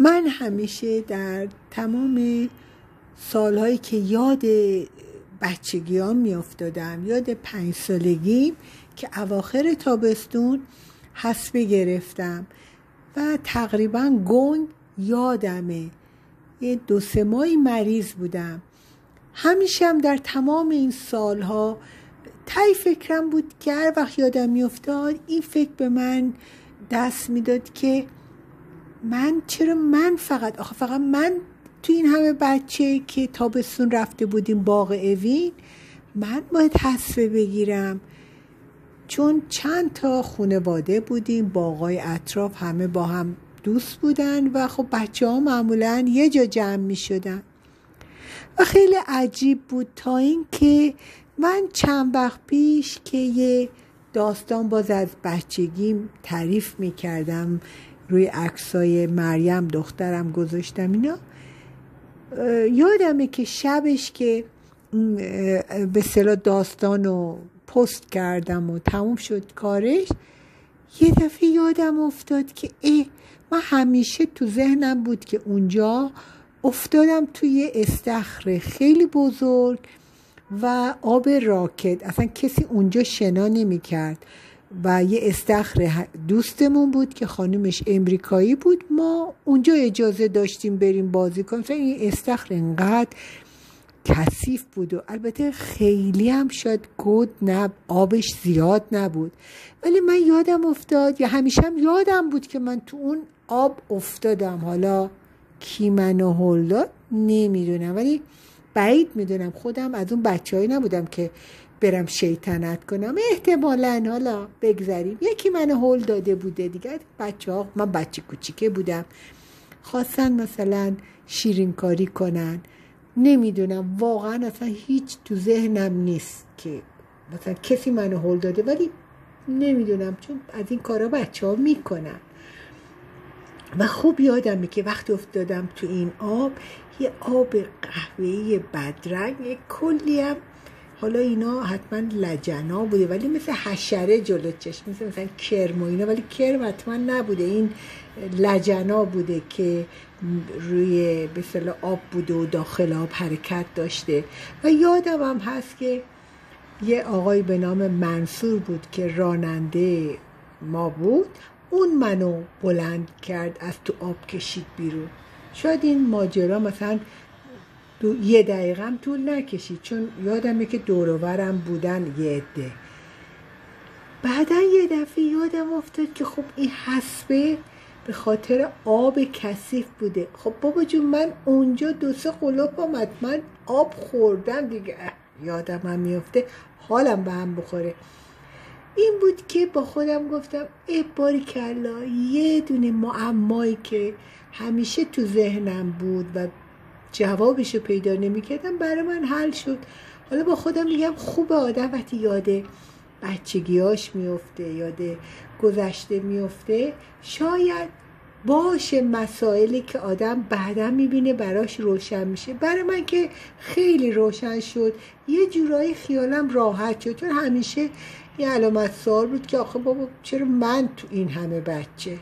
من همیشه در تمام سالهایی که یاد بچگیام میافتادم یاد پنج سالگیم که اواخر تابستون حسبه گرفتم و تقریبا گنگ یادمه. یه دو سه ماهی مریض بودم. همیشه هم در تمام این سالها تای فکرم بود که هر وقت یادم میافتاد این فکر به من دست می‌داد که من چرا من فقط آخه فقط من تو این همه بچه که تابستون رفته بودیم باغ اوین من باید حسفه بگیرم. چون چند تا خونواده بودیم باغای اطراف همه با هم دوست بودن و خب بچه ها معمولا یه جا جمع می شدن و خیلی عجیب بود تا اینکه من چند وقت پیش که یه داستان باز از بچگیم تعریف می کردم روی عکسای مریم دخترم گذاشتم اینا یادمه که شبش که به صلاح داستان رو پست کردم و تموم شد کارش یه دفعه یادم افتاد که ای من همیشه تو ذهنم بود که اونجا افتادم توی استخر خیلی بزرگ و آب راکت اصلا کسی اونجا شنا نمی کرد و یه استخر دوستمون بود که خانومش امریکایی بود. ما اونجا اجازه داشتیم بریم بازی کنیم. این استخر انقدر کثیف بود و البته خیلی هم شاید گود نب آبش زیاد نبود. ولی من یادم افتاد یا همیشه هم یادم بود که من تو اون آب افتادم. حالا کی منو هل داد نمی‌دونم. ولی بعید می‌دونم. خودم از اون بچه نبودم که برم شیطنت کنم. احتمالا حالا بگذریم. یکی من هول داده بوده دیگه. بچه ها من بچه کوچیکه بودم. خواستن مثلا شیرین کاری کنن. نمی‌دونم واقعا اصلا هیچ تو ذهنم نیست که مثلا کسی منو هول داده ولی نمی‌دونم چون از این کارا بچه ها می‌کنن. و خوب یادمه که وقتی افتادم تو این آب یه آب قهوه‌ای بدرنگ کلی هم حالا اینا حتما لجنا بوده ولی مثل حشره جلو چشم مثل مثلا کرم و اینا ولی کرم حتما نبوده. این لجنا بوده که روی به آب بوده و داخل آب حرکت داشته. و یادم هم هست که یه آقای به نام منصور بود که راننده ما بود. اون منو بلند کرد از تو آب کشید بیرون. شاید این ماجرا مثلا دو یه دقیقه هم طول نکشید چون یادمه که دوروورم بودن یه عده. بعدا یه دفعه یادم افتاد که خب این حسبه به خاطر آب کثیف بوده. خب بابا جون من اونجا دو سه قلوب آمد. من آب خوردم دیگه. یادم هم میفته حالم به هم بخوره. این بود که با خودم گفتم ای باری کلا یه دونه معمایی که همیشه تو ذهنم بود و جوابشو پیدا نمی‌کردم برای من حل شد. حالا با خودم میگم خوب آدم وقتی یاد بچگیاش میفته یاد گذشته میفته شاید باشه مسائلی که آدم بعدا می‌بینه براش روشن میشه. برای من که خیلی روشن شد. یه جورایی خیالم راحت شد. چون همیشه یه علامت سوال بود که آخه بابا چرا من تو این همه بچه؟